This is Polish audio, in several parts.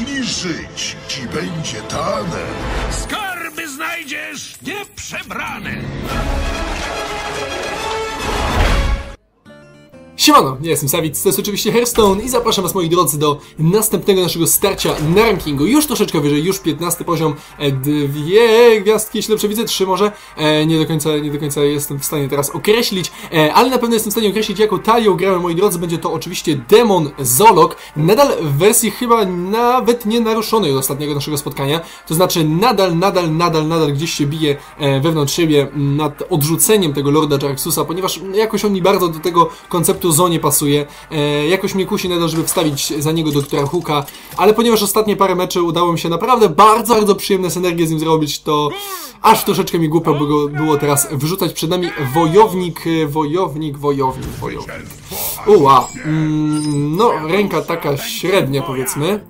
Jeśli żyć ci będzie dane, Skarby znajdziesz nieprzebrane. Siemano, ja jestem Sawic, to jest oczywiście Hearthstone i zapraszam was moi drodzy do następnego naszego starcia na rankingu. Już troszeczkę wyżej, już 15 poziom, e, dwie gwiazdki, jeśli dobrze widzę, trzy może. E, nie do końca, nie do końca jestem w stanie teraz określić, e, ale na pewno jestem w stanie określić, jaką talią grałem moi drodzy. Będzie to oczywiście Demon Zolok, nadal w wersji chyba nawet nie naruszonej od ostatniego naszego spotkania. To znaczy nadal, nadal, nadal, nadal gdzieś się bije e, wewnątrz siebie nad odrzuceniem tego Lorda Jarksusa, ponieważ jakoś on mi bardzo do tego konceptu zonie pasuje. E, jakoś mnie kusi nadal, żeby wstawić za niego doktora Hooka, ale ponieważ ostatnie parę meczy udało mi się naprawdę bardzo, bardzo przyjemne synergie z nim zrobić, to aż troszeczkę mi głupio było, było teraz wyrzucać przed nami wojownik, e, wojownik, wojownik, wojownik. Uła, mm, no ręka taka średnia powiedzmy.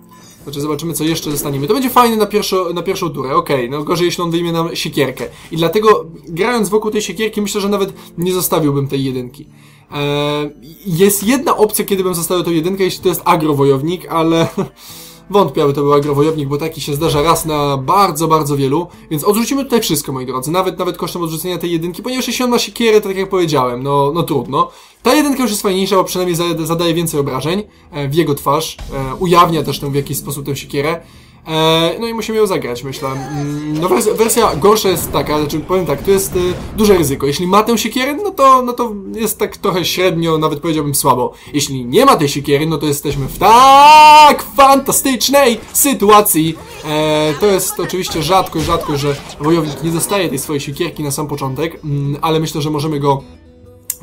Znaczy zobaczymy co jeszcze dostaniemy. To będzie fajne na, pierwszo, na pierwszą turę, okej, no gorzej jeśli on wyjmie nam siekierkę. I dlatego grając wokół tej siekierki myślę, że nawet nie zostawiłbym tej jedynki. Eee, jest jedna opcja, kiedy bym zostawił tą jedynkę, jeśli to jest agrowojownik, ale wątpię, aby to był agrowojownik, bo taki się zdarza raz na bardzo, bardzo wielu, więc odrzucimy tutaj wszystko, moi drodzy, nawet nawet kosztem odrzucenia tej jedynki, ponieważ jeśli on ma siekierę, to tak jak powiedziałem, no, no trudno. Ta jedynka już jest fajniejsza, bo przynajmniej zada- zadaje więcej obrażeń e, w jego twarz, e, ujawnia też tę w jakiś sposób tę siekierę. E, no i musimy ją zagrać, myślę. Mm, No wersja, wersja gorsza jest taka, znaczy powiem tak, tu jest y, duże ryzyko. Jeśli ma tę siekierę, no to, no to jest tak trochę średnio, nawet powiedziałbym słabo. Jeśli nie ma tej siekiery, no to jesteśmy w tak fantastycznej sytuacji. E, to jest oczywiście rzadko, rzadko, że wojownik nie dostaje tej swojej siekierki na sam początek, mm, ale myślę, że możemy go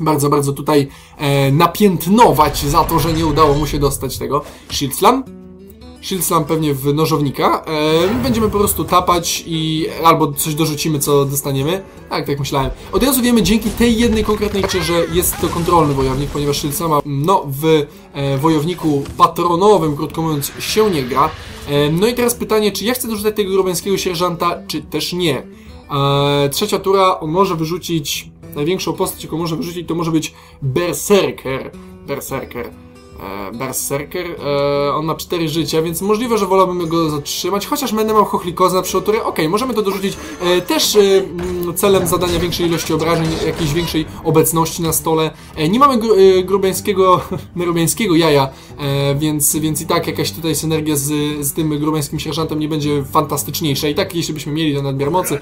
bardzo, bardzo tutaj e, napiętnować za to, że nie udało mu się dostać tego. Shield Slam. Shield Slam pewnie w nożownika. E, będziemy po prostu tapać i albo coś dorzucimy, co dostaniemy. Tak, tak myślałem. Od razu wiemy dzięki tej jednej konkretnej grze, że jest to kontrolny wojownik, ponieważ Shield Slama, no, w e, wojowniku patronowym, krótko mówiąc, się nie gra. E, no i teraz pytanie, czy ja chcę dorzucać tego grubeńskiego sierżanta, czy też nie. E, trzecia tura, on może wyrzucić największą postać, jaką może wyrzucić, to może być Berserker. Berserker. E, Berserker. E, on ma 4 życia, więc możliwe, że wolałbym go zatrzymać, chociaż będę miał chochlikozę na turę. Okej, możemy to dorzucić e, też celem zadania większej ilości obrażeń, jakiejś większej obecności na stole. Nie mamy gru, grubeńskiego, grubeńskiego jaja, więc, więc i tak jakaś tutaj synergia z, z tym grubeńskim sierżantem nie będzie fantastyczniejsza. I tak, jeśli byśmy mieli to nadmiar mocy,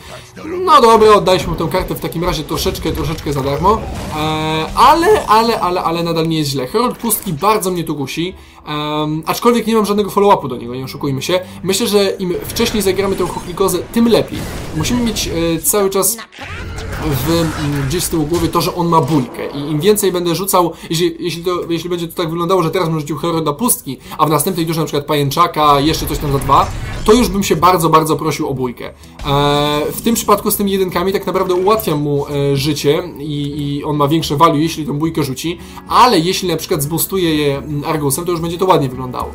no dobra, oddaliśmy mu tę kartę w takim razie troszeczkę, troszeczkę za darmo. Ale, ale, ale, ale nadal nie jest źle. Herold Pustki bardzo mnie tu kusi. Um, aczkolwiek nie mam żadnego follow-upu do niego, nie oszukujmy się. Myślę, że im wcześniej zagramy tę chochlikozę, tym lepiej. Musimy mieć e, cały czas w, gdzieś z tyłu głowy to, że on ma bójkę i im więcej będę rzucał, jeśli, jeśli, to, jeśli będzie to tak wyglądało, że teraz bym rzucił Herolda Pustki, a w następnej turze na przykład Pajęczaka, jeszcze coś tam za dwa, to już bym się bardzo, bardzo prosił o bójkę. Eee, w tym przypadku z tymi jedynkami tak naprawdę ułatwiam mu e, życie i, i on ma większe value, jeśli tą bójkę rzuci, ale jeśli na przykład zbustuje je mm, Argusem, to już będzie to ładnie wyglądało.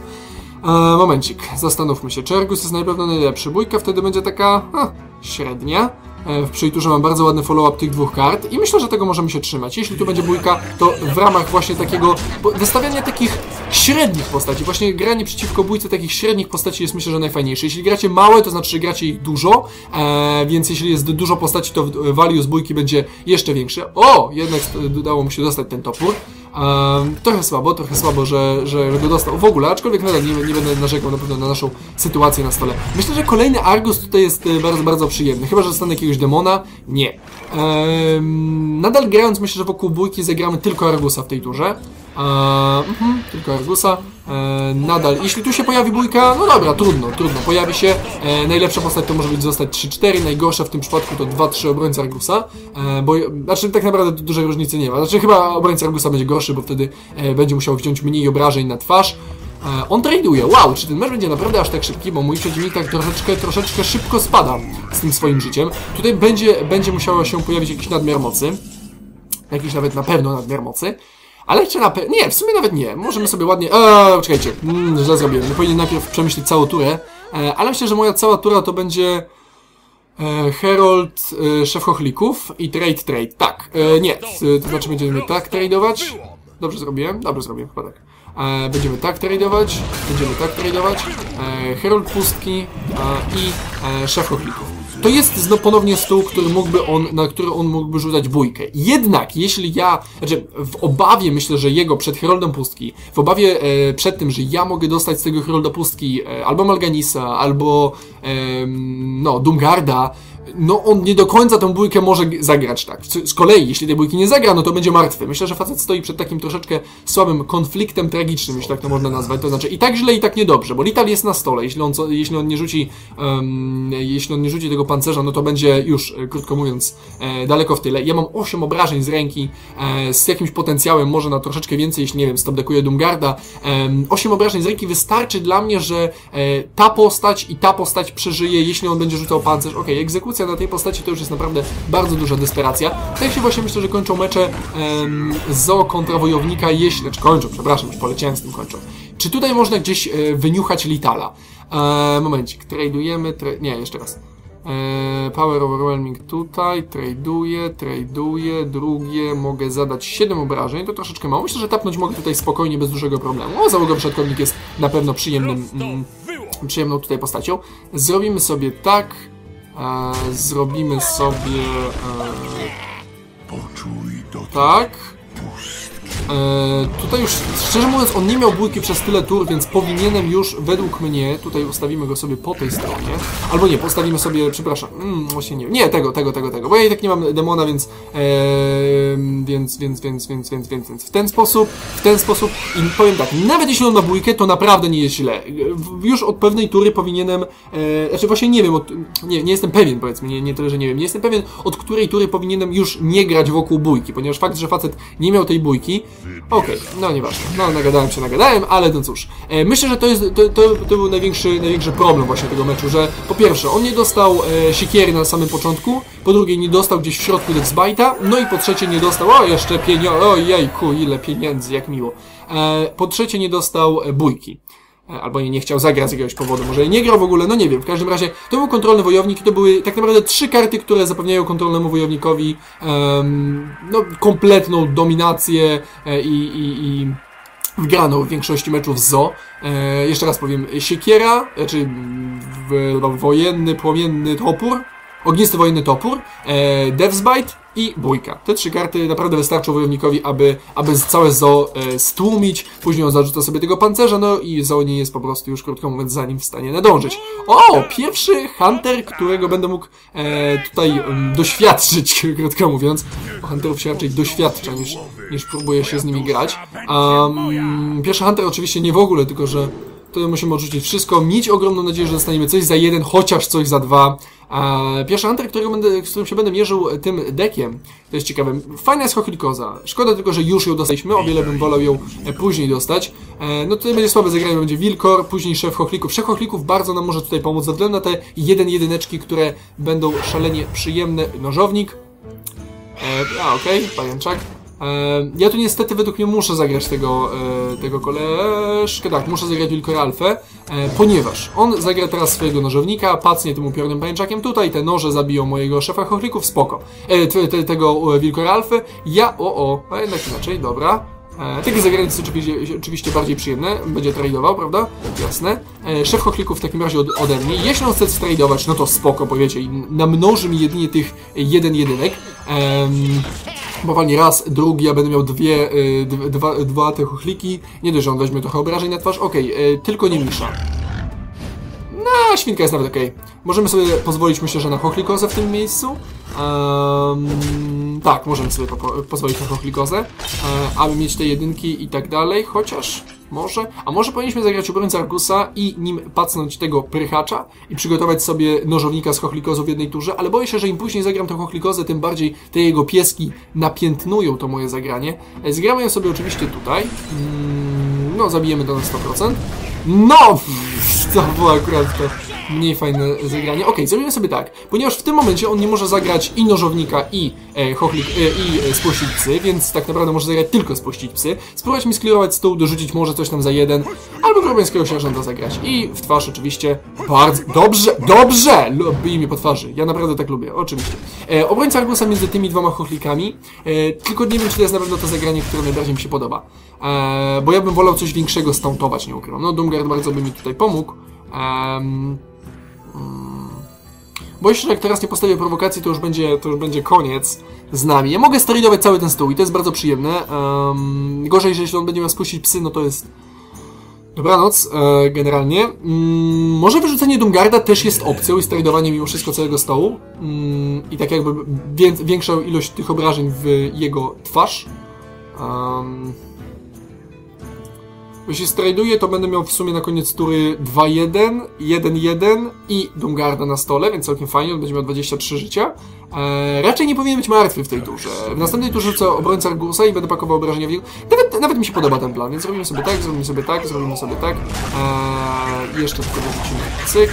Eee, momencik, zastanówmy się, czy Argus jest na pewno najlepszy. Bójka wtedy będzie taka ha, średnia. E, W przejturze mam bardzo ładny follow-up tych dwóch kart i myślę, że tego możemy się trzymać. Jeśli tu będzie bójka, to w ramach właśnie takiego wystawiania takich średnich postaci, właśnie granie przeciwko bójce takich średnich postaci jest myślę, że najfajniejsze. Jeśli gracie małe, to znaczy, że gracie ich dużo, e, więc jeśli jest dużo postaci, to value z bójki będzie jeszcze większe. O! Jednak udało mu się dostać ten topór. Um, trochę słabo, trochę słabo, że, że go dostał w ogóle, aczkolwiek nadal nie, nie będę narzekał na pewno na naszą sytuację na stole. Myślę, że kolejny Argus tutaj jest e, bardzo, bardzo przyjemny. Chyba, że dostanę jakiegoś demona? Nie. Um, nadal grając, myślę, że wokół bójki zagramy tylko Argusa w tej turze. Eee, mhm, tylko Argusa. Eee, nadal, jeśli tu się pojawi bójka, no dobra, trudno, trudno, pojawi się. Eee, najlepsza postać to może być zostać 3-4, najgorsza w tym przypadku to 2-3 obrońca Argusa, eee, bo, znaczy tak naprawdę dużej różnicy nie ma. Znaczy chyba obrońca Argusa będzie gorszy, bo wtedy e, będzie musiał wziąć mniej obrażeń na twarz. E, On traduje. Wow, czy ten mecz będzie naprawdę aż tak szybki, bo mój przeciwnik tak troszeczkę, troszeczkę szybko spada z tym swoim życiem. Tutaj będzie, będzie musiało się pojawić jakiś nadmiar mocy. Jakiś nawet na pewno nadmiar mocy. Ale czy na pewno... Nie, w sumie nawet nie. Możemy sobie ładnie... Eee, czekajcie. Mm, źle zrobiłem. Nie powinien najpierw przemyśleć całą turę. E, ale myślę, że moja cała tura to będzie... E, Herald, e, szef chochlików i trade trade. Tak, e, nie. To znaczy będziemy tak tradeować. Dobrze zrobiłem? Dobrze zrobiłem, chyba tak. E, będziemy tak tradować, będziemy tak tradować. E, Herald Pustki e, i e, Szef Ochlików. To jest zno ponownie stół, który mógłby on, na który on mógłby rzucać bójkę. Jednak, jeśli ja, znaczy w obawie myślę, że jego przed Heroldem Pustki, w obawie e, przed tym, że ja mogę dostać z tego Herolda Pustki e, albo Malganisa, albo e, no, Doomgarda, no on nie do końca tą bójkę może zagrać tak. Z kolei, jeśli tej bójki nie zagra, no to będzie martwy. Myślę, że facet stoi przed takim troszeczkę słabym konfliktem tragicznym, jeśli tak to można nazwać. To znaczy i tak źle, i tak niedobrze, bo Lital jest na stole. Jeśli on, co, jeśli on nie rzuci, em, jeśli on nie rzuci tego pancerza, no to będzie już, e, krótko mówiąc, e, daleko w tyle. Ja mam 8 obrażeń z ręki, e, z jakimś potencjałem, może na troszeczkę więcej, jeśli nie wiem, stopdekuję Doomgarda. Em, 8 obrażeń z ręki wystarczy dla mnie, że e, ta postać i ta postać przeżyje, jeśli on będzie rzucał pancerz. Okej, egzekucja na tej postaci to już jest naprawdę bardzo duża desperacja. Tak się właśnie myślę, że kończą mecze em, Zo kontra Wojownika, jeśli... Znaczy kończą, przepraszam, już poleciałem z tym kończą. Czy tutaj można gdzieś e, wyniuchać Litala? E, momencik, tradujemy, tra... nie, jeszcze raz. E, Power Overwhelming tutaj, traduję, traduję, drugie, mogę zadać 7 obrażeń, to troszeczkę mało. Myślę, że tapnąć mogę tutaj spokojnie, bez dużego problemu. O, załoga przodkownik jest na pewno przyjemnym, mm, przyjemną tutaj postacią. Zrobimy sobie tak, zrobimy sobie e, Poczuj dotyk tak. E, tutaj już, szczerze mówiąc, on nie miał bójki przez tyle tur, więc powinienem już, według mnie, tutaj ustawimy go sobie po tej stronie, albo nie, postawimy sobie, przepraszam, mm, właśnie nie, nie, tego, tego, tego, tego, bo ja i tak nie mam demona, więc, e, więc, więc, więc, więc, więc, więc, więc, w ten sposób, w ten sposób, i powiem tak, nawet jeśli on ma bójkę, to naprawdę nie jest źle. Już od pewnej tury powinienem, e, znaczy właśnie nie wiem, od, nie, nie jestem pewien, powiedzmy, nie, nie tyle, że nie wiem, nie jestem pewien, od której tury powinienem już nie grać wokół bójki, ponieważ fakt, że facet nie miał tej bójki, okej, no nieważne, no nagadałem się, nagadałem, ale no cóż, e, myślę, że to jest, to, to, to był największy, największy problem właśnie tego meczu, że po pierwsze, on nie dostał e, siekiery na samym początku, po drugie, nie dostał gdzieś w środku Dexbite'a, no i po trzecie, nie dostał, o jeszcze pieniądze, ojejku, ile pieniędzy, jak miło, e, po trzecie, nie dostał e, bójki. E, Albo nie, chciał zagrać z jakiegoś powodu, może nie grał w ogóle, no nie wiem. W każdym razie to był kontrolny wojownik i to były tak naprawdę trzy karty, które zapewniają kontrolnemu wojownikowi em, no, kompletną dominację e, i, i, i wgraną w większości meczów ZO. E, jeszcze raz powiem, siekiera, e, czy w, w, wojenny, płomienny topór, ognisty wojenny topór, e, Devsbite i bójka. Te trzy karty naprawdę wystarczą wojownikowi, aby, aby całe ZO e, stłumić. Później on zarzuca sobie tego pancerza, no i ZO nie jest po prostu już, krótko mówiąc, za nim w stanie nadążyć. O! Pierwszy Hunter, którego będę mógł e, tutaj em, doświadczyć, krótko mówiąc. O Hunterów się raczej doświadcza, niż, niż próbuje się z nimi grać. Um, pierwszy Hunter oczywiście nie w ogóle, tylko że to musimy odrzucić wszystko. Mieć ogromną nadzieję, że dostaniemy coś za jeden, chociaż coś za dwa. Pierwszy Hunter, którego będę, z którym się będę mierzył tym dekiem, to jest ciekawe. Fajna jest Chochlikoza. Szkoda tylko, że już ją dostaliśmy. O wiele bym wolał ją e, później dostać. E, No tutaj będzie słabe zagranie, będzie Wilkor, później Szef Chochlików. Szef Chochlików bardzo nam może tutaj pomóc, ze względu na te jeden jedyneczki, które będą szalenie przyjemne. Nożownik. E, a, okej, pajęczak. E, ja tu niestety według mnie muszę zagrać tego, e, tego koleżkę, tak, muszę zagrać Wilkora Alfę, e, ponieważ on zagra teraz swojego nożownika, pacnie tym upiornym pajęczakiem tutaj, te noże zabiją mojego szefa chochlików, spoko. E, te, te, tego e, Wilkora Alfy, ja, o, o, a jednak inaczej, dobra. E, takie zagranie jest oczywiście, oczywiście bardziej przyjemne, będzie tradował, prawda? Jasne. E, szef chochlików w takim razie od, ode mnie. Jeśli on chce tradować, no to spoko, powiecie, namnoży mi jedynie tych jeden jedynek. Em, Powalnie raz, drugi, ja będę miał dwie, y, dwa, dwa te chochliki. Nie dość, że on weźmie trochę obrażeń na twarz. Okej, y, tylko nie misza. No, świnka jest nawet okej. Możemy sobie pozwolić, myślę, że na chochlikozę w tym miejscu. Ehm, tak, możemy sobie pozwolić na chochlikozę, e, aby mieć te jedynki i tak dalej, chociaż może. A może powinniśmy zagrać obrońcę Argusa i nim pacnąć tego prychacza i przygotować sobie nożownika z chochlikozą w jednej turze, ale boję się, że im później zagram tę chochlikozę, tym bardziej te jego pieski napiętnują to moje zagranie. E, Zgramy ją sobie oczywiście tutaj. Mm, No, zabijemy to na 100%. No! To było akurat to mniej fajne zagranie. Okej, zrobimy sobie tak. Ponieważ w tym momencie on nie może zagrać i nożownika, i e, chochlik, e, i e, psy, więc tak naprawdę może zagrać tylko spuścić psy. Spróbować mi sklirować stół, dorzucić może coś tam za jeden, albo grobiańskiego sierżanta zagrać. I w twarz oczywiście bardzo... Dobrze, dobrze! Lubi mi po twarzy. Ja naprawdę tak lubię, oczywiście. E, obrońca Argusa między tymi dwoma chochlikami, e, tylko nie wiem, czy to jest na pewno to zagranie, które najbardziej mi się podoba. e, bo ja bym wolał coś większego stauntować, nie ukrywam. No Doomguard bardzo by mi tutaj pomógł. Em, Boję się, że jak teraz nie postawię prowokacji, to już będzie, to już będzie koniec z nami. Ja mogę sterydować cały ten stół i to jest bardzo przyjemne. Um, gorzej, że jeśli on będzie miał spuścić psy, no to jest... Dobranoc, e, generalnie. Mm, może wyrzucenie Dumgarda też jest opcją i sterydowanie mimo wszystko całego stołu. Mm, I tak jakby wię, większą ilość tych obrażeń w jego twarz. Um, jeśli strajduję, to będę miał w sumie na koniec tury 2-1, 1-1 i Dumgarda na stole, więc całkiem fajnie, on będzie miał 23 życia. Eee, raczej nie powinien być martwy w tej turze. W następnej turze co obrońca Argusa i będę pakował obrażenia w. Nawet, nawet mi się podoba ten plan, więc zrobimy sobie tak, zrobimy sobie tak, zrobimy sobie tak. Eee, jeszcze tylko dorzucimy cyk.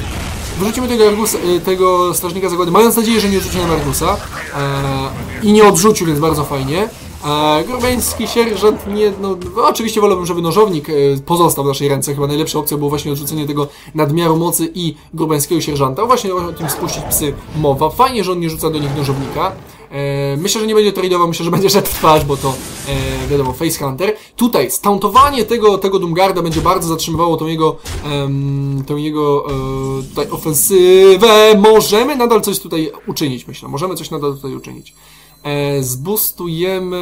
Wyrzucimy tego, Argusa, y, tego strażnika zagłady, mając nadzieję, że nie rzuci na Argusa. Eee, I nie odrzucił, więc bardzo fajnie. A Grubeński sierżant nie, no, no, oczywiście wolałbym, żeby nożownik e, pozostał w naszej ręce. Chyba najlepsza opcja było właśnie odrzucenie tego nadmiaru mocy i grubeńskiego sierżanta. Właśnie o tym spuścić psy mowa. Fajnie, że on nie rzuca do nich nożownika. E, myślę, że nie będzie tradeował, myślę, że będzie szedł w twarz, bo to e, wiadomo, Face Hunter. Tutaj stauntowanie tego, tego Doomgarda będzie bardzo zatrzymywało tą jego, em, tą jego e, tutaj ofensywę. Możemy nadal coś tutaj uczynić, myślę. Możemy coś nadal tutaj uczynić. E, zbustujemy...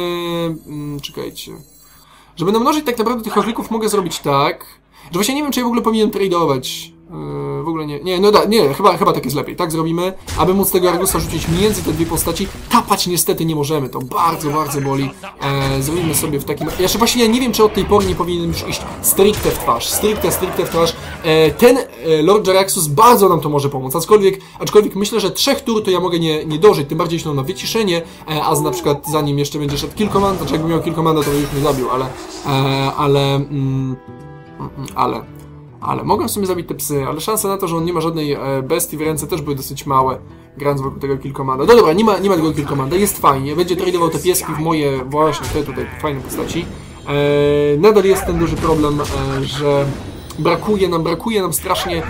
Mm, czekajcie. Żeby namnożyć tak naprawdę tych orlików mogę zrobić tak, że właśnie nie wiem, czy ja w ogóle powinienem tradeować. Yy, w ogóle nie. Nie, no da, nie, chyba, chyba tak jest lepiej. Tak zrobimy, aby móc tego Argusa rzucić między te dwie postaci. Tapać niestety nie możemy, to bardzo, bardzo boli. E, zrobimy sobie w takim... Jeszcze właśnie ja nie wiem, czy od tej pory nie powinienem już iść stricte w twarz. Stricte, stricte w twarz. E, ten e, Lord Jaraxus bardzo nam to może pomóc, aczkolwiek, aczkolwiek myślę, że trzech tur to ja mogę nie, nie dożyć, tym bardziej jeśli on ma wyciszenie, e, a z na przykład zanim jeszcze będzie szedł kilkomanda, znaczy jakby miał kilkomanda, to by już mnie zabił, ale... Ale... Mm, ale ale mogę sobie zabić te psy, ale szanse na to, że on nie ma żadnej bestii w ręce też były dosyć małe, grając wokół tego kilkomanda. No dobra, nie ma, nie ma tego kilkomanda, jest fajnie, będzie tradował te pieski w moje właśnie te tutaj fajne postaci. Nadal jest ten duży problem, że brakuje nam, brakuje nam strasznie, e,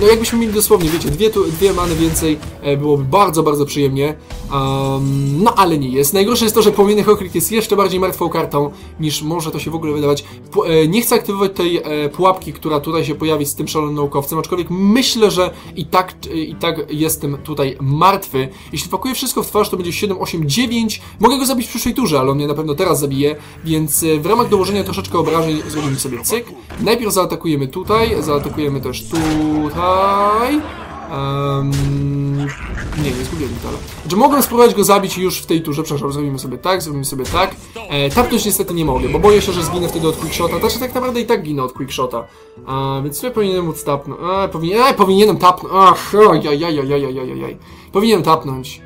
no jakbyśmy mieli dosłownie, wiecie, dwie, dwie many więcej, e, byłoby bardzo, bardzo przyjemnie, um, no ale nie jest. Najgorsze jest to, że płomienny okryk jest jeszcze bardziej martwą kartą, niż może to się w ogóle wydawać. P e, nie chcę aktywować tej pułapki, która tutaj się pojawi z tym szalonym naukowcem, aczkolwiek myślę, że i tak, i tak jestem tutaj martwy. Jeśli pakuję wszystko w twarz, to będzie 7, 8, 9, mogę go zabić w przyszłej turze, ale on mnie na pewno teraz zabije, więc w ramach dołożenia troszeczkę obrażeń zrobimy sobie cyk. Najpierw zaatakujemy zaatakujemy tutaj, zaatakujemy też tutaj. Um, nie, nie zgubiłem Witala. Znaczy mogłem spróbować go zabić już w tej turze, przepraszam, zrobimy sobie tak, zrobimy sobie tak. E, tapnąć niestety nie mogę, bo boję się, że zginę wtedy od quickshota. Znaczy tak naprawdę i tak ginę od quickshota. A, więc sobie powinienem móc tapnąć. A, powinien, a, powinienem tapnąć. Ach, ojajajajajajajaj. Powinienem tapnąć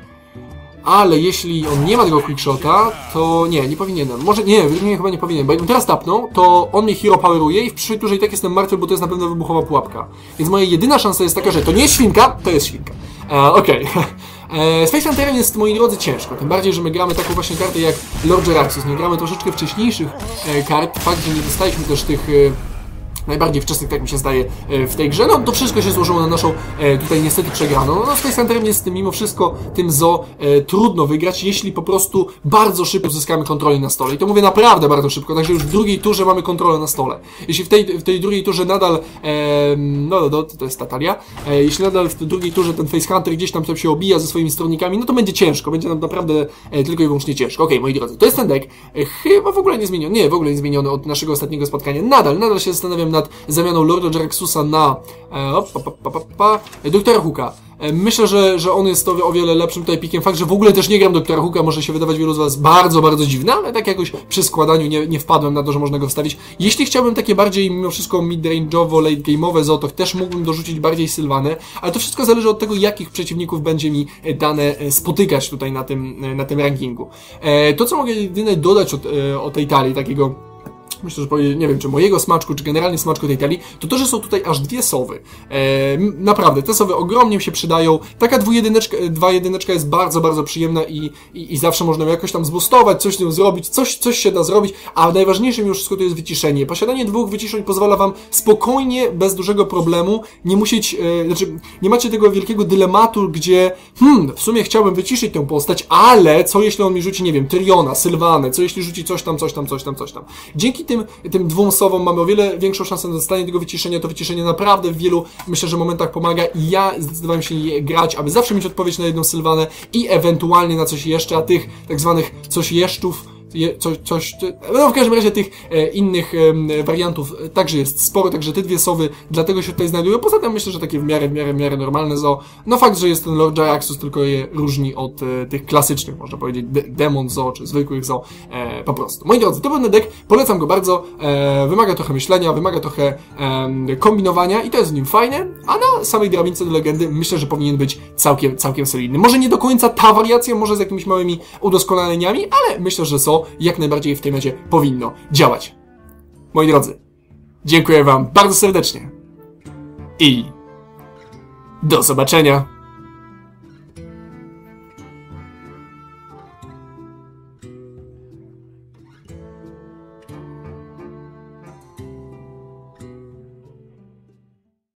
ale jeśli on nie ma tego quickshota, to nie, nie powinienem. Może nie, nie, chyba nie powinien, bo jakbym teraz tapnął, to on mnie hero poweruje i w przyszłej turze i tak jestem martwy, bo to jest na pewno wybuchowa pułapka. Więc moja jedyna szansa jest taka, że to nie jest świnka, to jest świnka. E, Okej. Okay. E, Space jest, moi drodzy, ciężko. Tym bardziej, że my gramy taką właśnie kartę jak Lord Jeraxus. Nie gramy troszeczkę wcześniejszych e, kart. Fakt, że nie dostaliśmy też tych... E, najbardziej wczesnych, tak mi się zdaje, e, w tej grze. No to wszystko się złożyło na naszą e, tutaj niestety przegraną. No z Space Hunterem jest mimo wszystko tym zo e, trudno wygrać, jeśli po prostu bardzo szybko uzyskamy kontrolę na stole. I to mówię naprawdę bardzo szybko, także już w drugiej turze mamy kontrolę na stole. Jeśli w tej, w tej drugiej turze nadal, no, no, to jest Tatalia, jeśli nadal w drugiej turze ten Face Hunter gdzieś tam się obija ze swoimi stronnikami, no to będzie ciężko, będzie nam naprawdę tylko i wyłącznie ciężko. Okej, okay, moi drodzy, to jest ten deck. Chyba w ogóle nie zmieniony, nie, w ogóle nie zmieniony od naszego ostatniego spotkania. Nadal, nadal się zastanawiam nad zamianą Lorda Jeraxusa na e, op, pa, pa, pa, pa, doktora Hooka. E, myślę, że, że on jest o, o wiele lepszym tutaj pikiem. Fakt, że w ogóle też nie gram doktora Hooka może się wydawać wielu z Was bardzo, bardzo dziwne, ale tak jakoś przy składaniu nie, nie wpadłem na to, że można go wstawić. Jeśli chciałbym takie bardziej mimo wszystko mid-range'owo, late-game'owe zo, to też mógłbym dorzucić bardziej Sylwanę, ale to wszystko zależy od tego, jakich przeciwników będzie mi dane e, spotykać tutaj na tym, na tym rankingu. To, co mogę jedynie dodać od, o tej talii, takiego myślę, że nie wiem, czy mojego smaczku, czy generalnie smaczku tej talii, to to, że są tutaj aż dwie sowy. E, naprawdę, te sowy ogromnie się przydają. Taka dwujedyneczka, dwa jedyneczka jest bardzo, bardzo przyjemna i, i, i zawsze można ją jakoś tam zbustować, coś z nią zrobić, coś, coś się da zrobić, a najważniejszym już wszystko to jest wyciszenie. Posiadanie dwóch wyciszeń pozwala wam spokojnie, bez dużego problemu, nie musieć, e, znaczy, nie macie tego wielkiego dylematu, gdzie, hmm, w sumie chciałbym wyciszyć tę postać, ale co jeśli on mi rzuci, nie wiem, Tyriona, Sylwanę, co jeśli rzuci coś tam, coś tam, coś tam, coś tam. Dzięki tym, tym dwóm słowom mamy o wiele większą szansę na dostanie tego wyciszenia. To wyciszenie naprawdę w wielu, myślę, że momentach pomaga i ja zdecydowałem się je grać, aby zawsze mieć odpowiedź na jedną Sylwanę i ewentualnie na coś jeszcze, a tych tak zwanych coś jeszczów je, coś, coś, no w każdym razie tych e, innych e, wariantów także jest sporo, także te dwie sowy dlatego się tutaj znajdują. Poza tym myślę, że takie w miarę, w miarę, w miarę normalne zo. No fakt, że jest ten Lord Jaraxus tylko je różni od e, tych klasycznych, można powiedzieć, de Demon Zo, czy zwykłych Zo, e, po prostu. Moi drodzy, to pewny deck, polecam go bardzo, e, wymaga trochę myślenia, wymaga trochę e, kombinowania i to jest w nim fajne, a na samej drabince do legendy myślę, że powinien być całkiem, całkiem solidny. Może nie do końca ta wariacja, może z jakimiś małymi udoskonaleniami, ale myślę, że jak najbardziej w tej mecie powinno działać. Moi drodzy, dziękuję Wam bardzo serdecznie i do zobaczenia.